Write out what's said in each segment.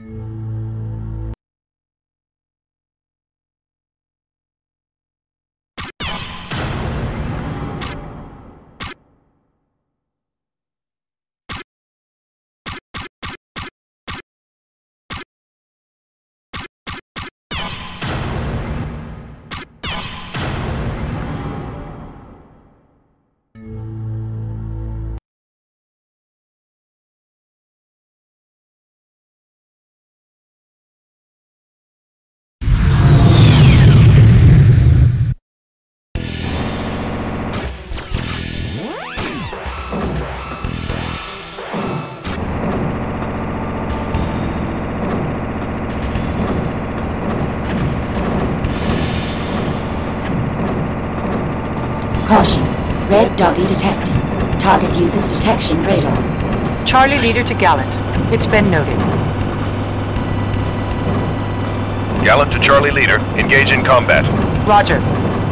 Caution. Doggy detected. Target uses detection radar. Charlie leader to Gallant. It's been noted. Gallant to Charlie Leader. Engage in combat. Roger.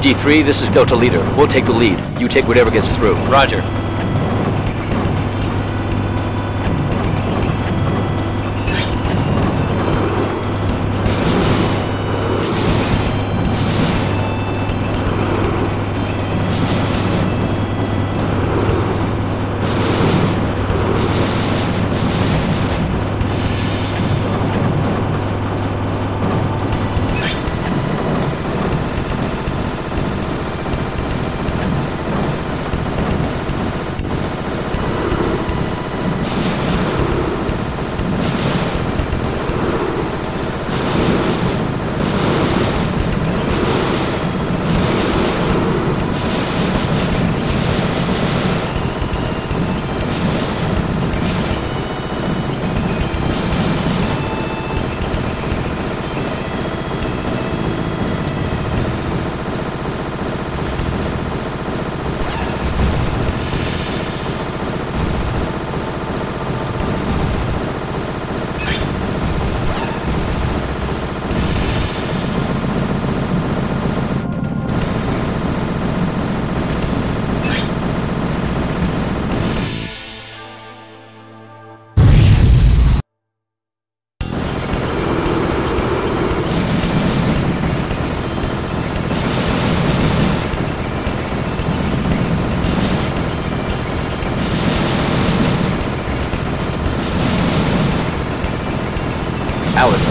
D3, this is Delta Leader. We'll take the lead. You take whatever gets through. Roger.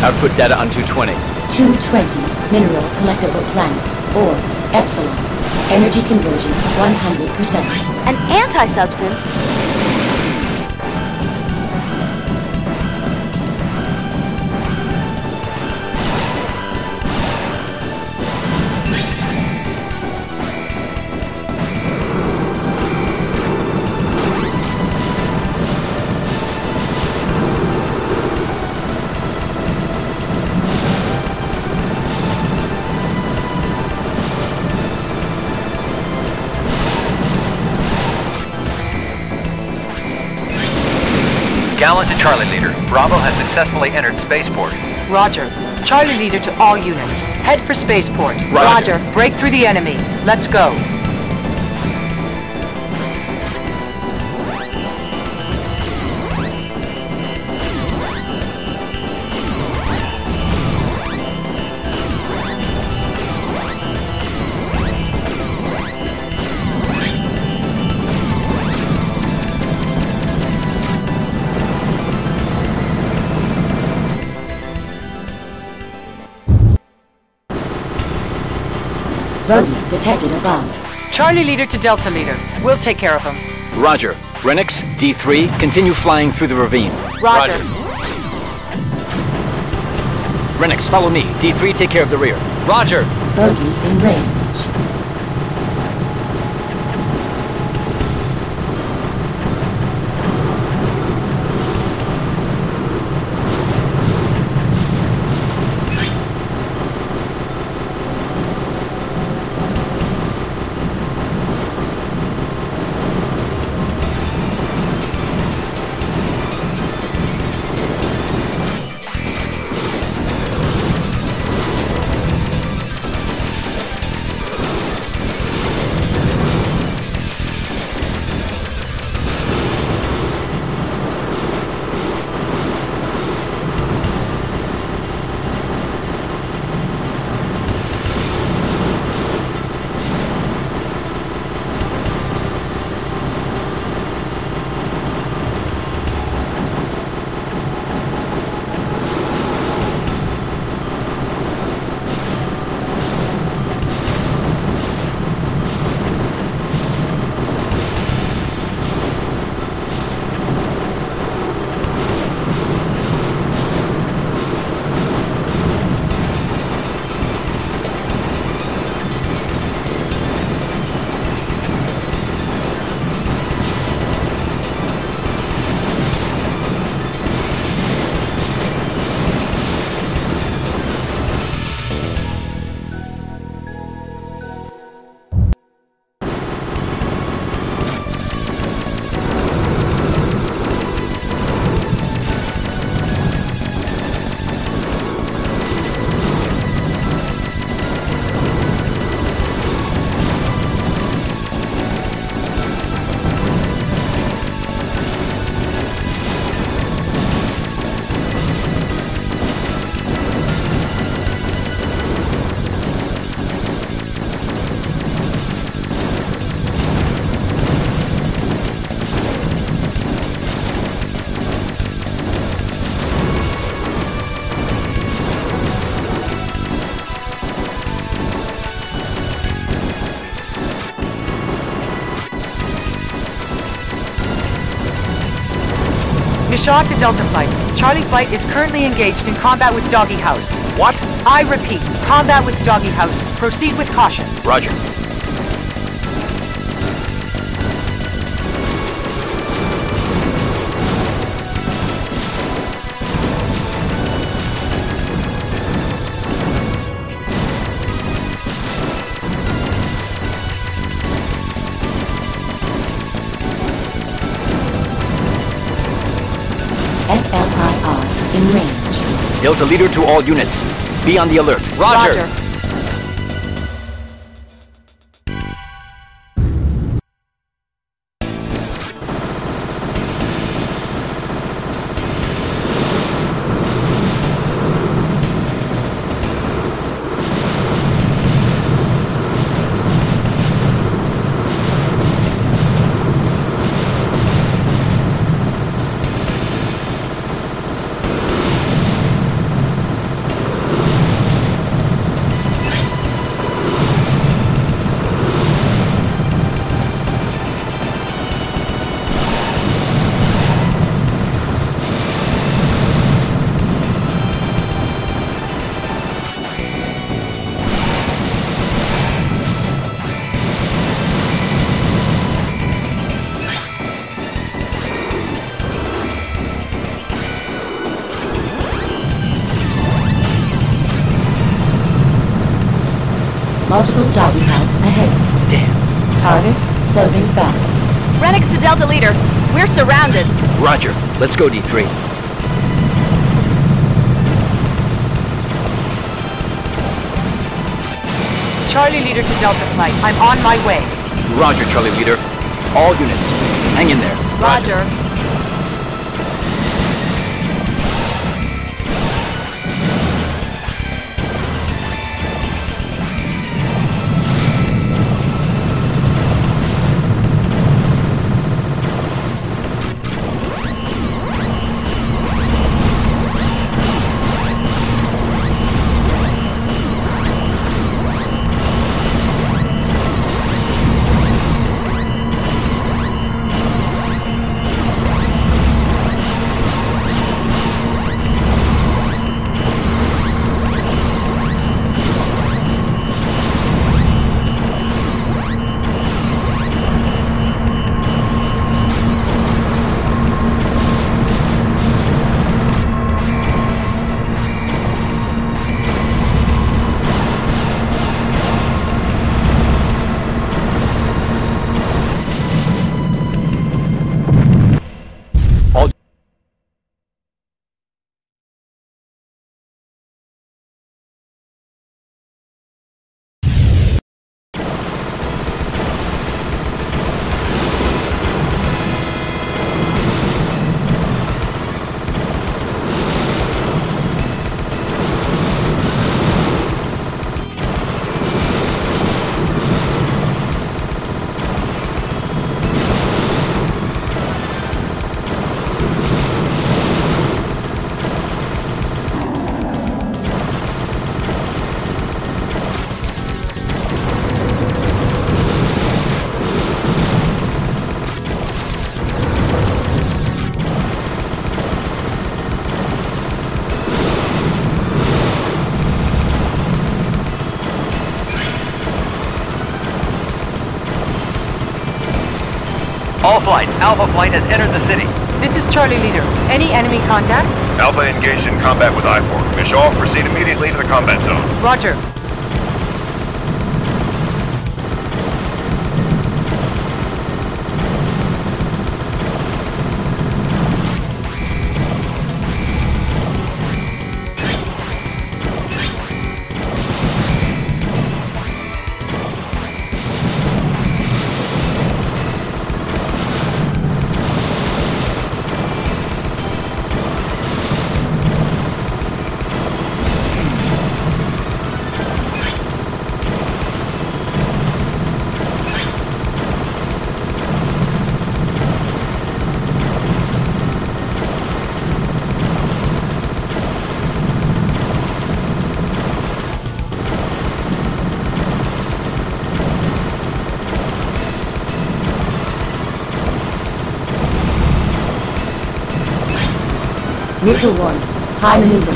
Output data on 220. 220. Mineral collectible planet. Or Epsilon. Energy conversion 100%. An anti-substance? Gallant to Charlie Leader. Bravo has successfully entered spaceport. Roger. Charlie leader to all units. Head for spaceport. Roger. Break through the enemy. Let's go. Charlie leader to Delta leader. We'll take care of him. Roger. Renix, D3, continue flying through the ravine. Roger. Renix, follow me. D3, take care of the rear. Roger. Bogey in range. Shaw to Delta Flights. Charlie Flight is currently engaged in combat with Doggy House. What? I repeat, combat with Doggy House. Proceed with caution. Roger. Delta Leader to all units. Be on the alert. Roger. Multiple Delta Leader. We're surrounded. Roger. Let's go, D3. Charlie Leader to Delta Flight. I'm on my way. Roger, Charlie Leader. All units. Hang in there. Roger. All Flight has entered the city. This is Charlie Leader. Any enemy contact? Alpha engaged in combat with I-4. Michal, proceed immediately to the combat zone. Roger. Missile warning. High maneuver.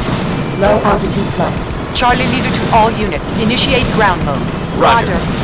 Low altitude flight. Charlie Leader to all units. Initiate ground mode. Roger. Check.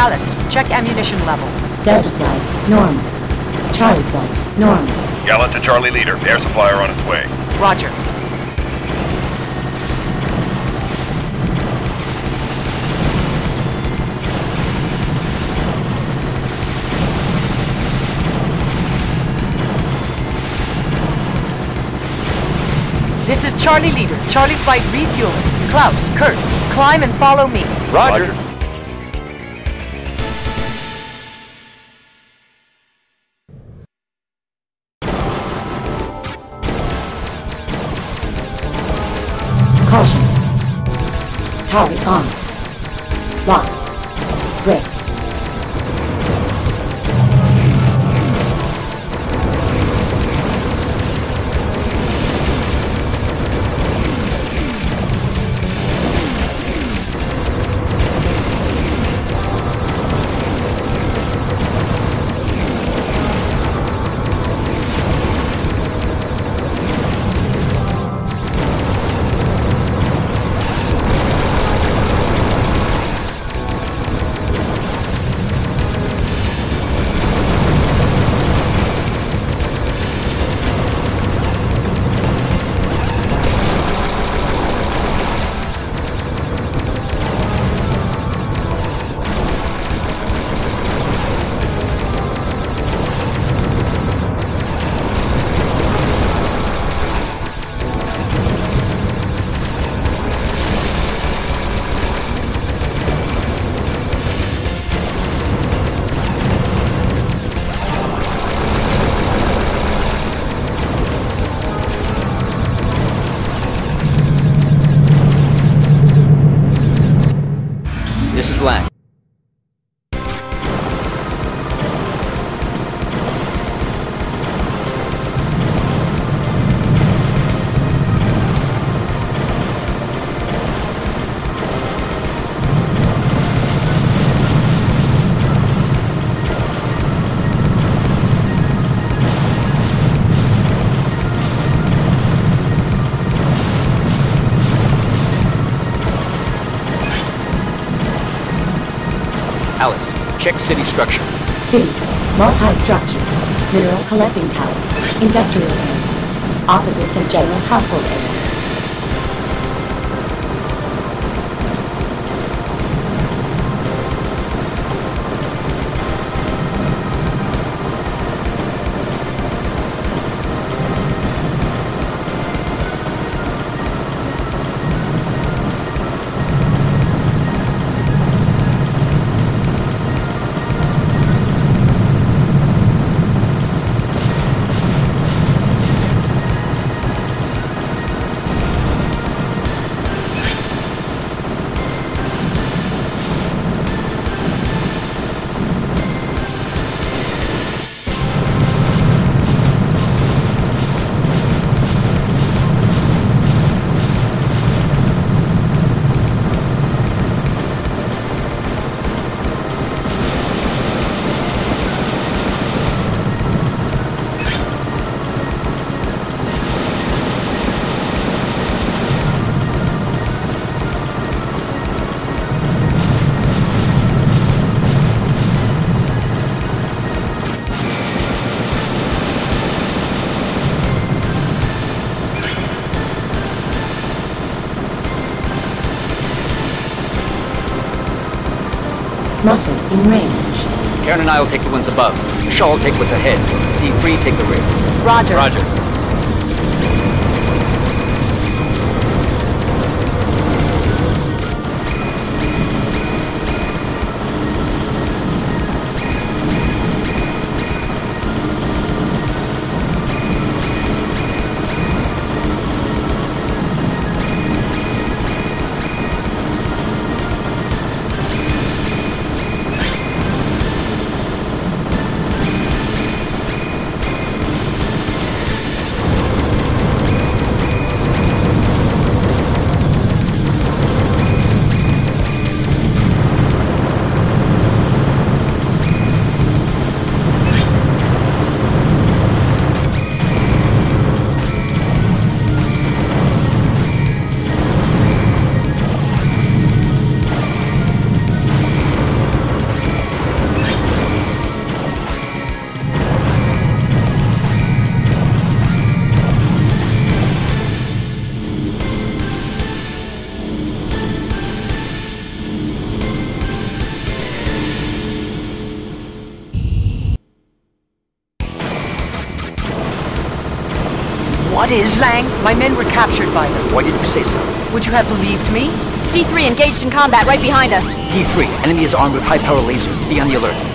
Alice, check ammunition level. Delta flight. Normal. Charlie flight. Normal. Gallant to Charlie Leader. Air supplier on its way. Roger. This is Charlie Leader. Charlie Flight refueling. Klaus, Kurt, climb and follow me. Roger. Caution. Target on. Check city structure. City. Multi-structure. Mineral collecting tower. Industrial area. Offices and general household area. Muscle in range. Karen and I will take the ones above. Shaw will take what's ahead. D3 take the rear. Roger. Roger. What is Zhang? My men were captured by them. Why didn't you say so? Would you have believed me? D3 engaged in combat right behind us. D3, enemy is armed with high-power laser. Be on the alert.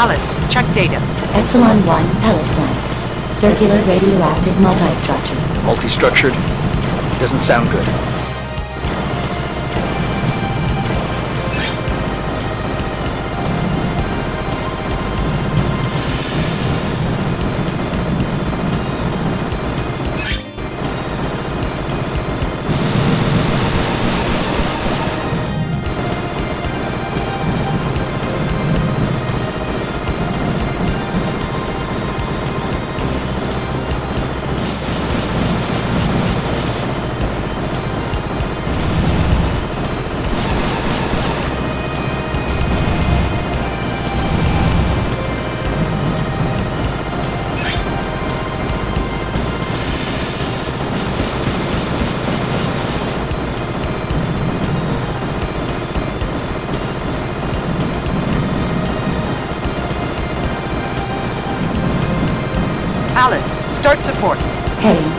Alice, check data. Epsilon 1 pellet plant. Circular radioactive multi-structure. Multi-structured? Doesn't sound good. Start support. Heading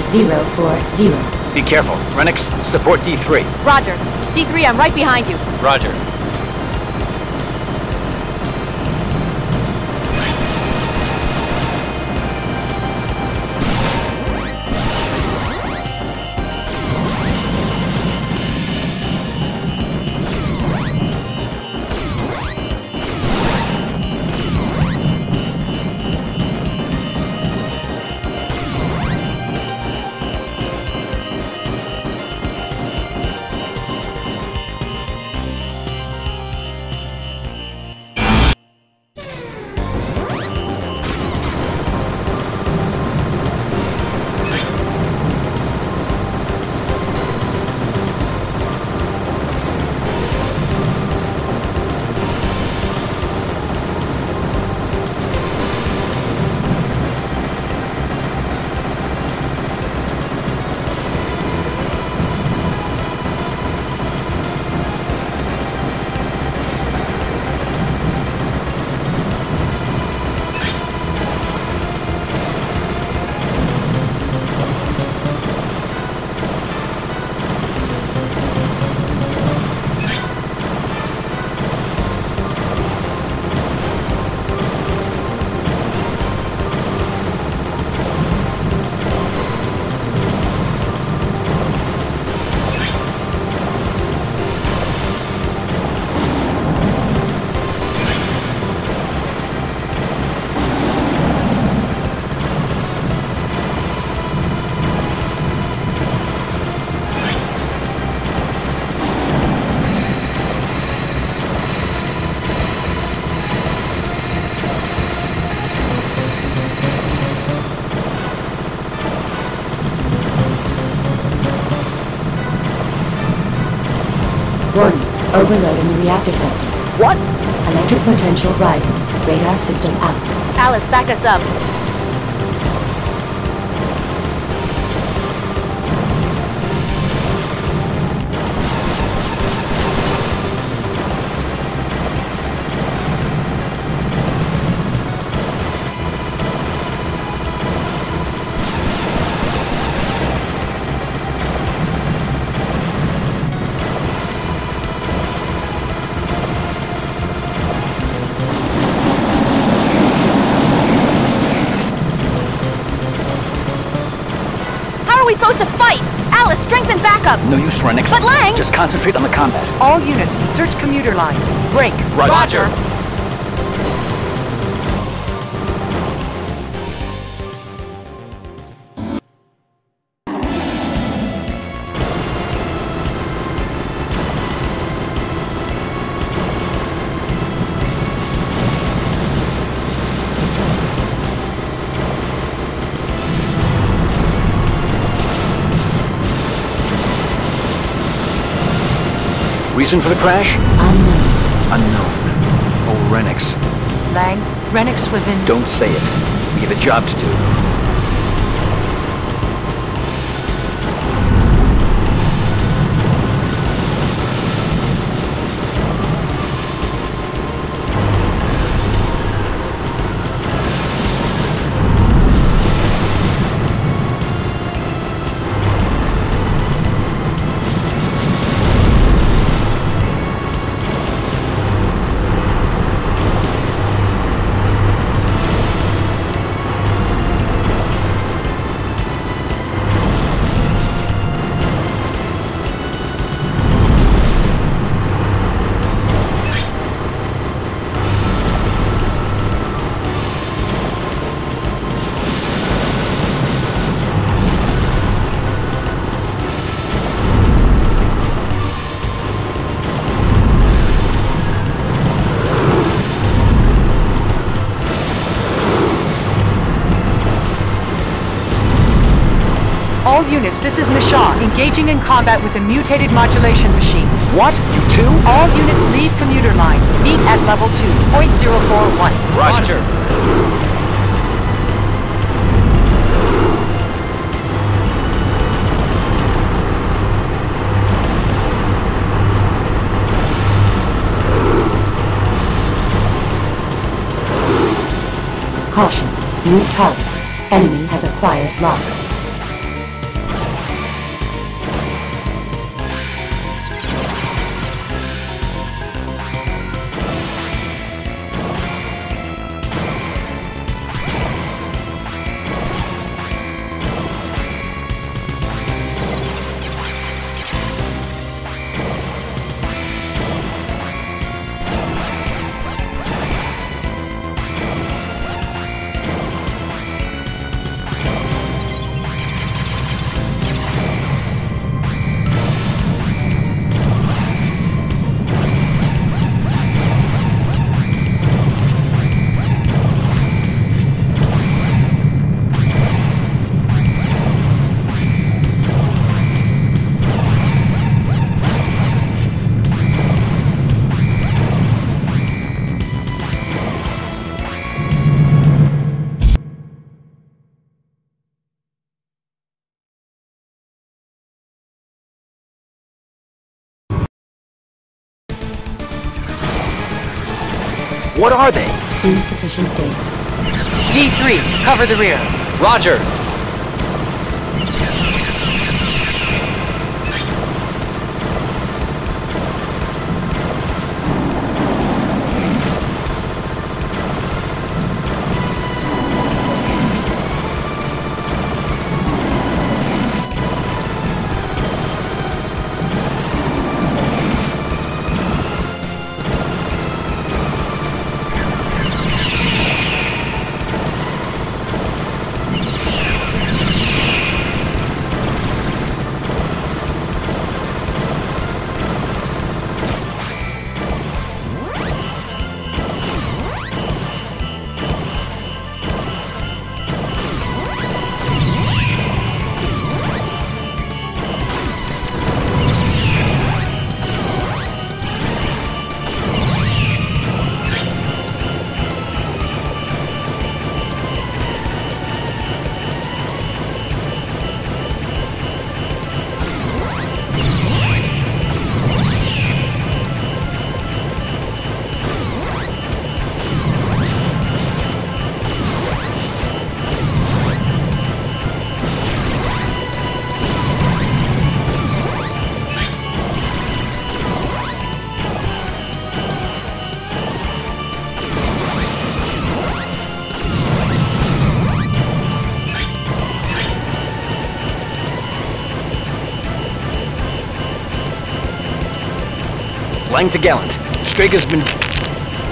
040. Be careful. Renix, support D3. Roger. D3, I'm right behind you. Roger. Overload in the reactor sector. What? Electric potential rising. Radar system out. Alice, back us up. We supposed to fight? Alice, strengthen backup! No use, Renix. But Lang- Just concentrate on the combat. All units, search commuter line. Break. Roger. Reason for the crash? Unknown. Unknown. Oh, Renix. Lang, Renix was in... Don't say it. We have a job to do. Engaging in combat with a mutated modulation machine. What? You too? All units leave commuter line. Meet at level 2, point zero four one. Roger. Caution. New target. Enemy has acquired lock. What are they? Insufficient data. D3, cover the rear. Roger. Flying to Gallant. Strega's been...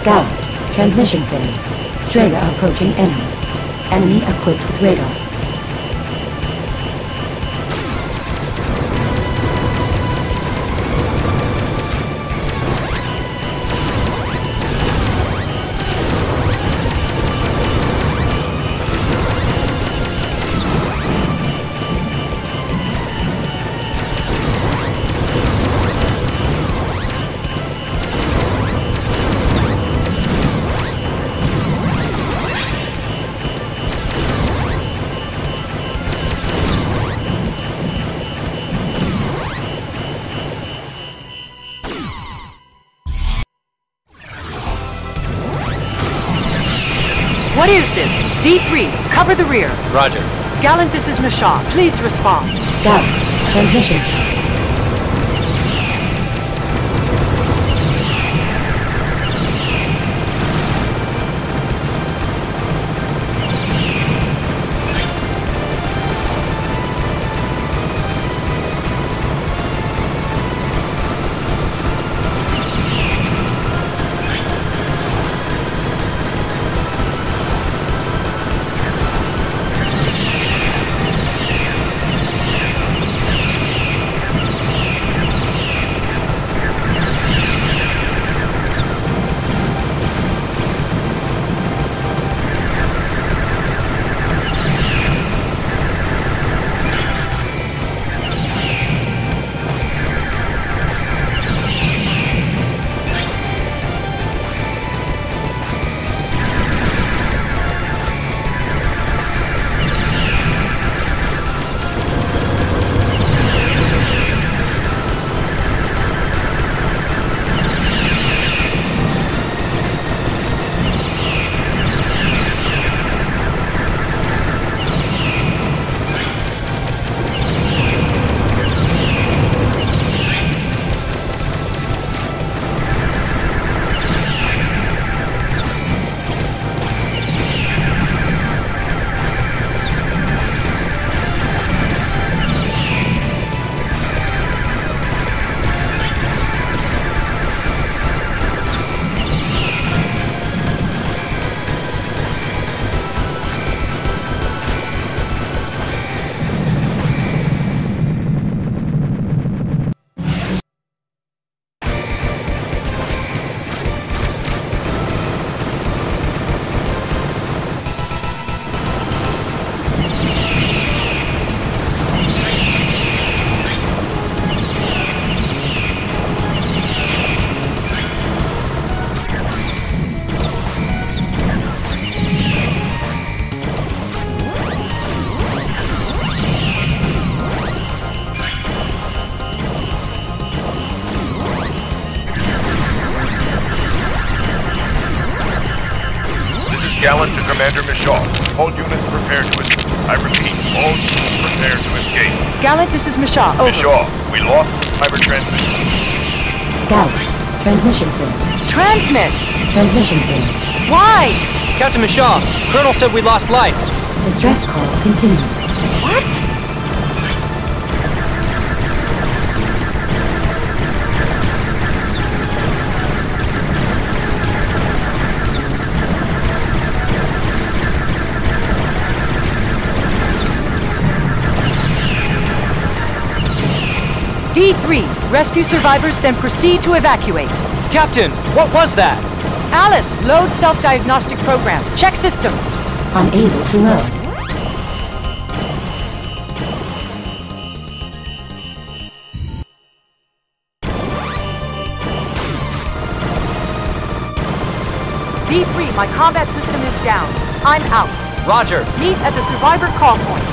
Gallant. Transmission failure. Strega approaching enemy. Enemy equipped with radar. Roger. Gallant, this is Mishaw. Please respond. Gallant. Transmission Commander Mishaw. All units prepare to escape. I repeat, all units prepare to escape. Gallant, this is Mishaw. Over. Mishaw, we lost fiber transmission. Gallant. Transmission failure. Transmit. Transmission failure. Why? Captain Mishaw, Colonel said we lost light. Distress call continued. What? D3, rescue survivors, then proceed to evacuate. Captain, what was that? Alice, load self-diagnostic program. Check systems. Unable to load. D3, my combat system is down. I'm out. Roger. Meet at the survivor call point.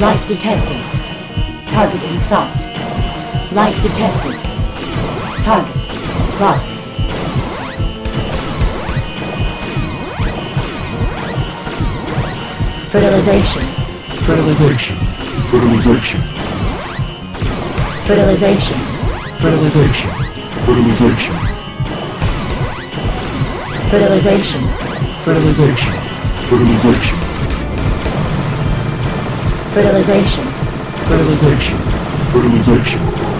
Life detected. Target in sight. Life detected. Target. Locked. Fertilization. Fertilization. Fertilization. Fertilization. Fertilization. Fertilization. Fertilization. Fertilization. Fertilization. Fertilization. Fertilization. Fertilization.